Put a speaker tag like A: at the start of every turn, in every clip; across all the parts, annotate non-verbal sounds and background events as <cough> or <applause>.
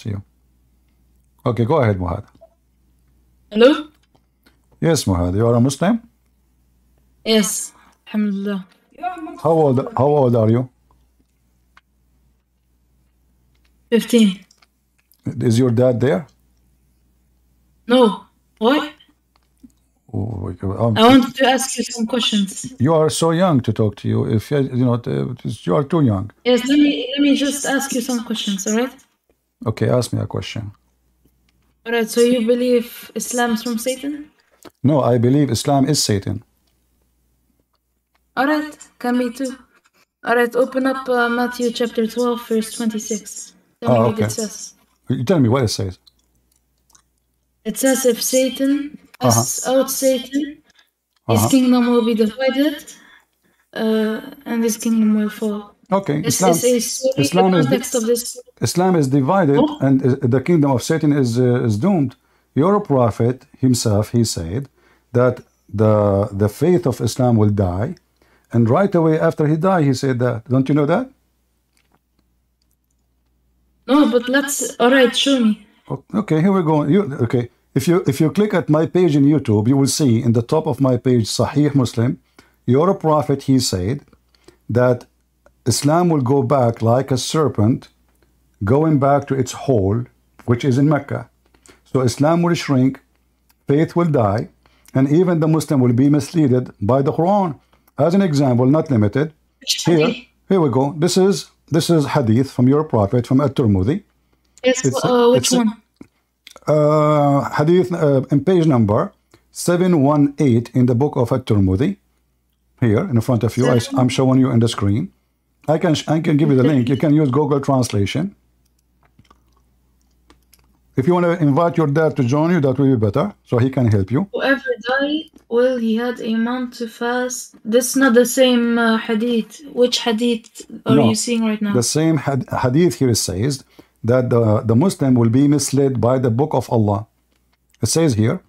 A: See you. Okay, go ahead, Muhammad.
B: Hello?
A: Yes, Muhammad. You are a Muslim?
B: Yes. Alhamdulillah.
A: How old how old are you?
B: 15.
A: Is your dad there?
B: No. Why?
A: Oh, um,
B: I wanted to ask you some questions.
A: you are so young to talk to you. If you you know you are too young.
B: Yes, let me let me just ask you some questions, alright?
A: Okay, ask me a question.
B: Alright, so you believe Islam is from Satan?
A: No, I believe Islam is Satan.
B: Alright, can me too. Alright, open up uh, Matthew chapter 12, verse 26. Tell me
A: Ah,
B: what
A: okay.
B: it says.
A: You tell me what it says.
B: It says if Satan casts out Satan, his
A: Uh-huh.
B: kingdom will be divided, uh, and his kingdom will fall.
A: Okay, Islam,
B: is
A: Islam is. Islam is divided,
B: Oh.
A: and the kingdom of Satan is uh, is doomed. Your prophet himself, he said that the the faith of Islam will die, and right away after he died, he said that. Don't you know that?
B: No, but let's. Alright, show me.
A: Okay, here we go. You okay? If you if you click at my page in YouTube, you will see in the top of my page Sahih Muslim. Your prophet he said that Islam will go back like a serpent, going back to its hole, which is in Mecca. So Islam will shrink, faith will die, and even the Muslim will be misled by the Quran. As an example, not limited. Here, here we go. This is this is hadith from your prophet from At-Tirmidhi.
B: Yes,
A: It's-
B: uh, which
A: it's-
B: one?
A: uh, hadith uh, in page number 718 in the book of At-Tirmidhi here in front of you I, am showing you on the screen I can I can give you the link you can use Google translation if you want to invite your dad to join you that will be better so he can help you
B: Whoever died, well, he had a month to fast. This is not the same uh, hadith. Which hadith are
A: No.
B: you seeing right now?
A: the same had, hadith here says that the, the Muslim will be misled by the book of Allah it says here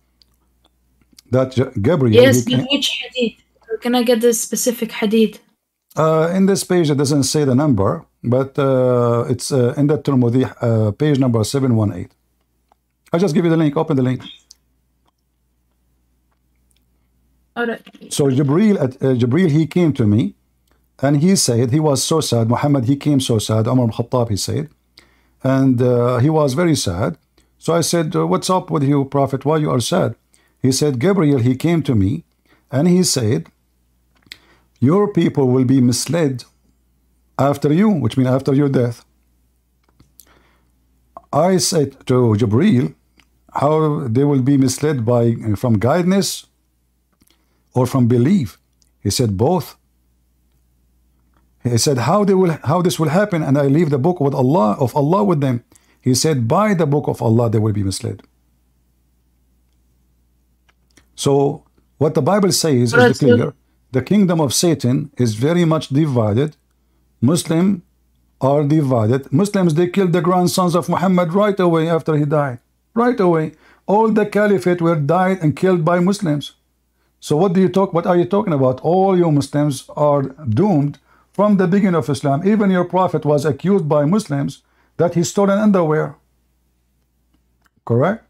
A: that Gabriel
B: yes, but which hadith? Can I get the specific hadith?
A: Uh, in this page, it doesn't say the number, but uh, it's uh, in the Tirmidhi, uh, page number 718. I'll just give you the link. Open the link.
B: Alright.
A: So Jibril, at, uh, Jibril, he came to me, and he said he was so sad. Muhammad, he came so sad. Umar ibn Khattab, he said, and uh, he was very sad. So I said, uh, "What's up with you, Prophet? Why you are sad?" He said, "Gabriel, he came to me, and he said, your people will be misled after you, which means after your death." I said to Jibril, "How they will be misled by from guidance?" or from belief? He said both. He said how they will how this will happen, and I leave the book with Allah of Allah with them. He said by the book of Allah they will be misled. So what the Bible says is clear. The kingdom of Satan is very much divided. Muslim are divided. Muslims they killed the grandsons of Muhammad right away after he died. Right away. All the caliphate were died and killed by Muslims. So what do you talk? What are you talking about? All you Muslims are doomed from the beginning of Islam. Even your prophet was accused by Muslims that he stole an underwear. Correct?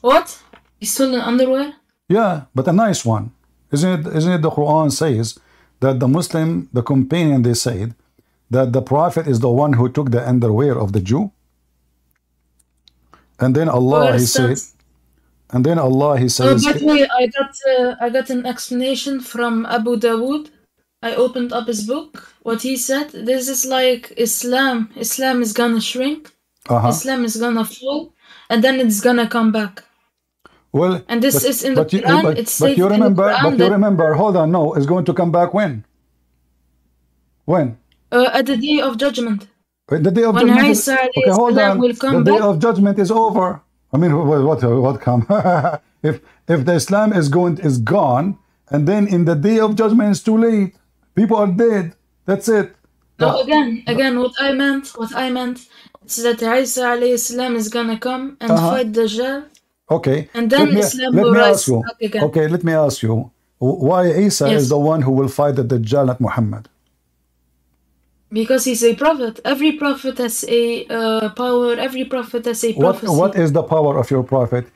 B: What? He stole an underwear?
A: Yeah, but a nice one. Isn't it? Isn't it? The Quran says that the Muslim, the companion, they said that the prophet is the one who took the underwear of the Jew. And then Allah, He said, and then Allah, He
B: Oh,
A: says,
B: by the way, I got uh, I got an explanation from Abu Dawood. I opened up his book. What he said, this is like Islam. Islam is gonna shrink.
A: uh-huh.
B: Islam is gonna fall, and then it's gonna come back.
A: Well,
B: And this is in the
A: you,
B: Quran,
A: but,
B: it's
A: but you
B: in the
A: remember, but you remember. Hold on, no, it's going to come back when? When?
B: Uh, at the day of judgment.
A: When The day of
B: When
A: judgment. Is, okay, hold on.
B: will come
A: the day
B: back.
A: of judgment is over. I mean, what what, what come? <laughs> if if the Islam is going is gone, and then in the day of judgment it's too late. People are dead. That's it.
B: No, again, again, what I meant, what I meant, is that Isa alayhi salam is gonna come and
A: Uh-huh.
B: fight Dajjal.
A: Okay.
B: And then
A: let me,
B: Islam will rise
A: ask you.
B: back again.
A: Okay, let me ask you. Why Isa
B: Yes.
A: is the one who will fight the Dajjal, not Muhammad?
B: Because he's a prophet. Every prophet has a uh, power. Every prophet has a prophecy.
A: What what is the power of your prophet?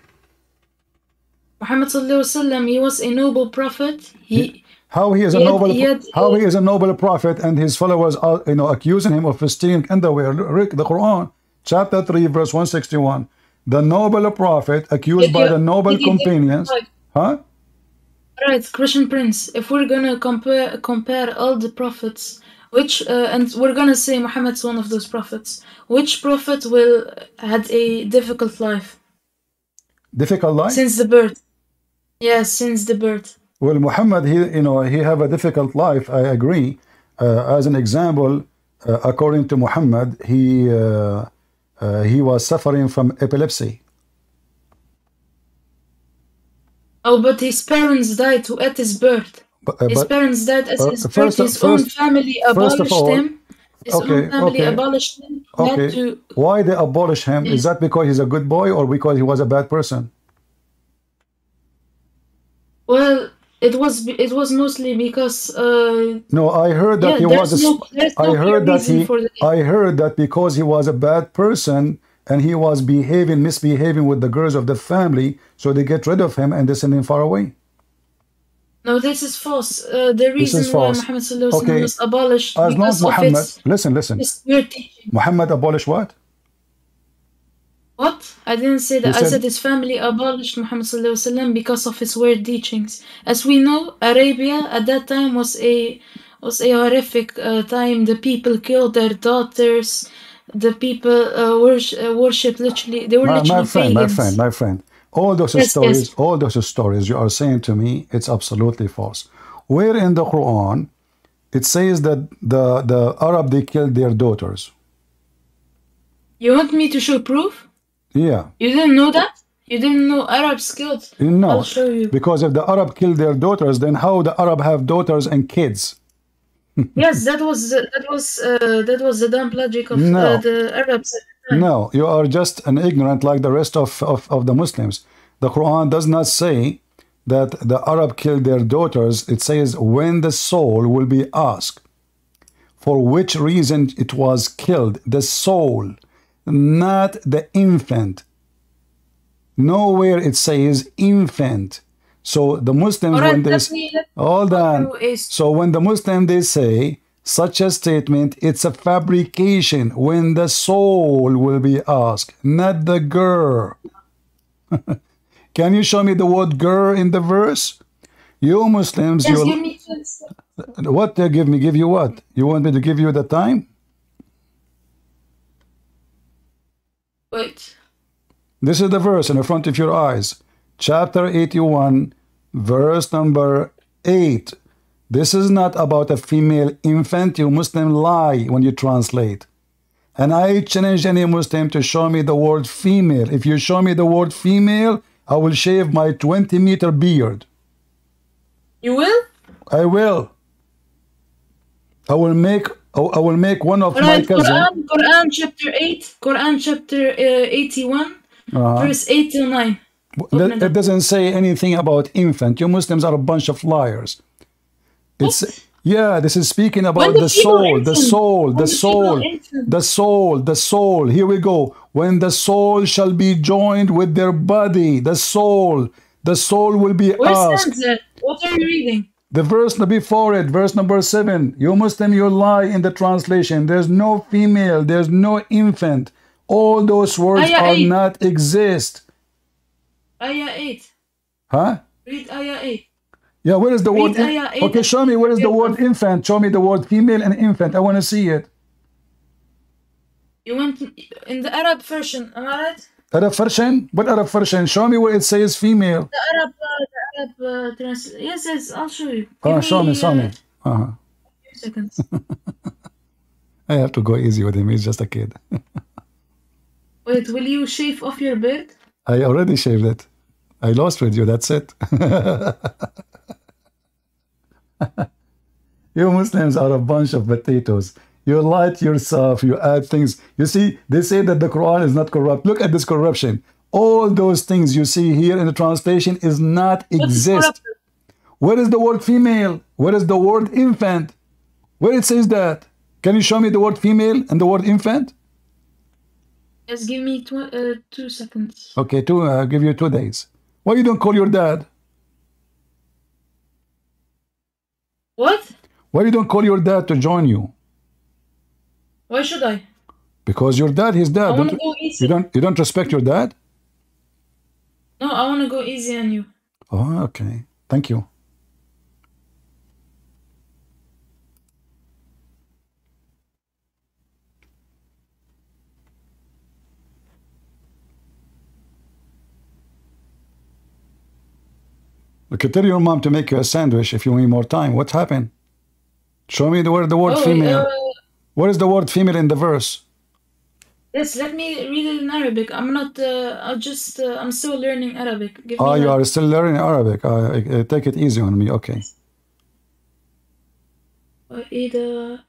B: Muhammad sallallahu alaihi wasallam, he was a noble prophet. He
A: How he is a
B: He had-
A: noble
B: he had-
A: how he is a noble prophet and his followers are you know accusing him of stealing underwear. Read the Quran, chapter 3, verse 161. The noble prophet accused by the noble companions.
B: Right.
A: Huh?
B: Right, Christian Prince. If we're gonna compare compare all the prophets, which uh, and we're gonna say Muhammad's one of those prophets, which prophet will had a difficult life
A: Difficult life?
B: since the birth? Yes, since the birth.
A: Well, Muhammad, he you know he have a difficult life. I agree. Uh, as an example, uh, according to Muhammad, he uh, uh, he was suffering from epilepsy.
B: Oh, but his parents died at his birth.
A: But, uh,
B: His
A: but
B: parents died at
A: uh,
B: his birth.
A: first-
B: His own family abolished
A: all-
B: him. His
A: Okay,
B: own family
A: okay.
B: abolished him.
A: Okay,
B: to
A: why they abolish him? Is that because he's a good boy or because he was a bad person?
B: well, it was it was mostly because uh,
A: No, I heard that
B: Yeah,
A: he was. A,
B: no-
A: I
B: no
A: heard that he.
B: reason for the-
A: I heard that because he was a bad person and he was behaving, misbehaving with the girls of the family, so they get rid of him and they send him far away.
B: No, this is false. Uh, the reason
A: is
B: why. Muhammad
A: Okay.
B: was abolished
A: As long
B: because
A: as Muhammad,
B: of its,
A: listen, listen.
B: its weird teaching.
A: Muhammad abolished what?
B: What? I didn't say that.
A: You
B: I
A: said-
B: said his family abolished Muhammad wasallam because of his weird teachings. As we know, Arabia at that time was a was a horrific uh, time. The people killed their daughters. The people uh, worship, uh, worship literally. They were
A: My,
B: literally
A: my friend, my friend, my friend. All those
B: Yes,
A: stories,
B: yes.
A: all those stories you are saying to me, it's absolutely false. Where in the Quran it says that the the Arab they killed their daughters?
B: You want me to show proof?
A: Yeah,
B: You didn't know that? You didn't know Arabs killed?
A: no.
B: I'll show you.
A: Because if the Arab killed their daughters, then how the Arab have daughters and kids? <laughs>
B: Yes, that was that was uh, that was the dumb logic of
A: No.
B: uh, the Arabs. at the time.
A: No, you are just an ignorant like the rest of, of, of the Muslims. The Quran does not say that the Arab killed their daughters. It says when the soul will be asked for which reason it was killed. The soul, not the infant. Nowhere it says infant. So the Muslims when they
B: let
A: s-
B: me
A: hold on. So when the Muslim they say such a statement, it's a fabrication when the soul will be asked, not the girl. <laughs> Can you show me the word girl in the verse? You Muslims, you
B: give me two seconds.
A: what they give me? Give you what? You want me to give you the time?
B: Wait.
A: This is the verse in the front of your eyes. Chapter 81, verse number 8. This is not about a female infant. You Muslim lie when you translate. And I challenge any Muslim to show me the word female. If you show me the word female, I will shave my 20 meter beard.
B: You will?
A: I will. I will make I will make one of my cousin.
B: Quran, Quran chapter 8, Quran chapter uh, 81,
A: Uh-huh.
B: verse 8 till 9. Open it
A: doesn't say anything about infant. You Muslims are a bunch of liars. It's yeah, this is speaking about the soul, the soul, the soul, the soul, the soul. Here we go. When the soul shall be joined with their body, the soul, the soul will be
B: Where
A: asked.
B: What are you reading?
A: The verse before it, verse number seven. You Muslim, you lie in the translation. There's no female, there's no infant. All those words
B: Ayah
A: are
B: eight.
A: not exist.
B: Ayah 8.
A: Huh?
B: Read Ayah 8.
A: Yeah, where is the
B: Read
A: word?
B: ayah eight
A: okay, show me where is the word infant. Show me the word female and infant. I want to see it.
B: You went in the Arab version, am I right?
A: Arab version? What Arab version? Show me where it says female.
B: The Arab, Arab uh, trans- Yes, yes, I'll show you.
A: Oh,
B: Give
A: show me, show
B: uh,
A: me. Uh-huh.
B: seconds. <laughs>
A: I have to go easy with him. He's just a kid. <laughs>
B: Wait, will you shave off your beard?
A: I already shaved it. I lost with you. That's it. <laughs> you Muslims are a bunch of potatoes. You lie to yourself. You add things. You see, they say that the Quran is not corrupt. Look at this corruption. All those things you see here in the translation is not exist. Where is the word female? Where is the word infant? Where it says that? Can you show me the word female and the word infant?
B: Just give me tw uh, two seconds.
A: Okay, two. I'll give you two days. Why you don't call your dad?
B: What?
A: Why you don't call your dad to join you?
B: Why should I?
A: Because your dad, his dad. Don't, you don't you don't respect your dad?
B: No, I wanna go easy on you.
A: Oh, okay. Thank you. Look, tell your mom to make you a sandwich if you need more time. What happened? Show me the word the word
B: Oh,
A: female.
B: uh,
A: What is the word female in the verse?
B: yes, let me read it in Arabic. I'm not, uh, I just, uh, I'm still learning Arabic. Give
A: Ah,
B: me
A: you
B: like-
A: are still learning Arabic. Uh, uh, take it easy on me. Okay.
B: وإذا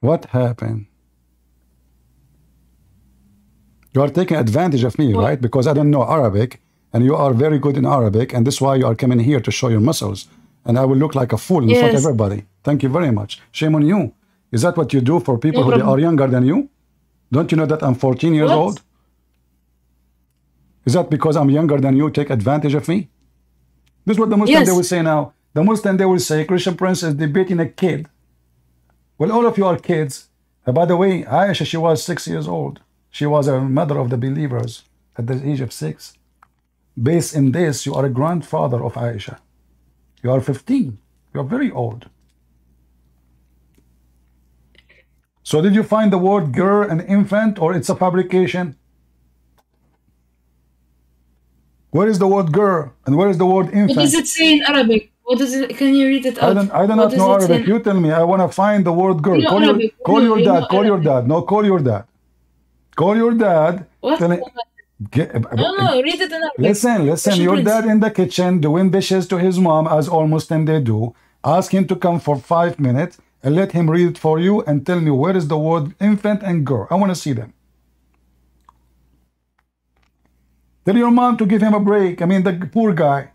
A: What happened? You are taking advantage of me, right? Because I don't know Arabic and you are very good in Arabic, and this is why you are coming here to show your muscles. And I will look like a fool in front of everybody. Thank you very much. Shame on you. Is that what you do for people who are younger than you? Don't you know that I'm 14 years
B: What?
A: old? Is that because I'm younger than you, take advantage of me? This is what the Muslim
B: Yes.
A: they will say now. The Muslim they will say Christian Prince is debating a kid. Well, all of you are kids. Uh, by the way, Aisha, she was six years old. She was a mother of the believers at the age of six. Based in this, you are a grandfather of Aisha. You are 15. You are very old. So did you find the word girl and infant or it's a fabrication? Where is the word girl and where is the word infant?
B: What does it say in Arabic? What does it, can you read it out?
A: I don't, I do not know Arabic. You tell me. I want to find the word girl. Call your, call
B: You
A: your dad. Call your dad. No, call your dad. Call your dad.
B: What?
A: Tell him- Get-
B: No, no, read it in Arabic.
A: Listen, listen. Your dad in the kitchen doing dishes to his mom, as all Muslim they do. Ask him to come for five minutes and let him read it for you and tell me where is the word infant and girl. I want to see them. Tell your mom to give him a break. I mean, the poor guy.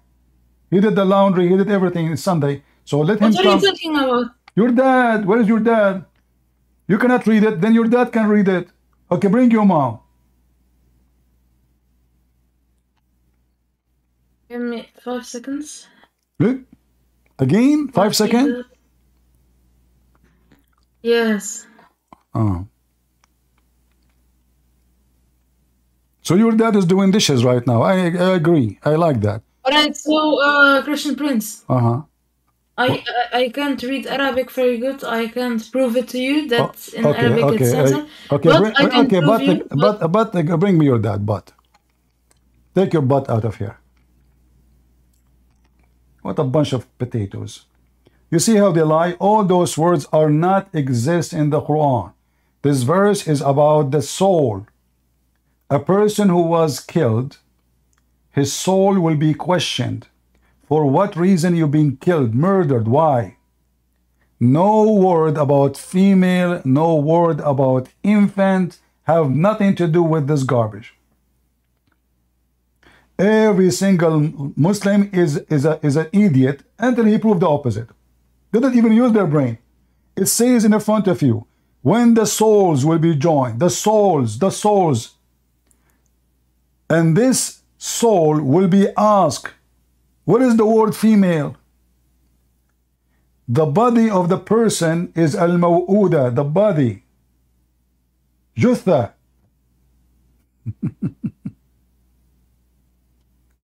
A: He did the laundry. He did everything. It's Sunday. So let him
B: What are
A: come.
B: you talking about?
A: Your dad, where is your dad? You cannot read it, then your dad can read it. Okay, bring your mom.
B: Give me five seconds.
A: Look. Again, five seconds.
B: Yes.
A: Oh. So your dad is doing dishes right now. I, I agree. I like that.
B: Alright, so uh, Christian Prince,
A: Uh-huh.
B: I, I I can't read Arabic very good. I can't prove it to you that in
A: Oh, okay,
B: Arabic
A: okay,
B: it says
A: uh, okay,
B: but
A: bring,
B: I can
A: okay,
B: prove
A: but,
B: you.
A: but, but, uh, bring me your dad, but. Take your butt out of here. What a bunch of potatoes. You see how they lie? All those words are not exist in the Quran. This verse is about the soul. A person who was killed, his soul will be questioned. For what reason you been killed, murdered? Why? No word about female, no word about infant, have nothing to do with this garbage. Every single Muslim is, is, a, is an idiot until he proved the opposite. They don't even use their brain. It says in the front of you, when the souls will be joined, the souls, the souls. And this soul will be asked, what is the word female? The body of the person is al maw'uda, the body. Jutha. <laughs>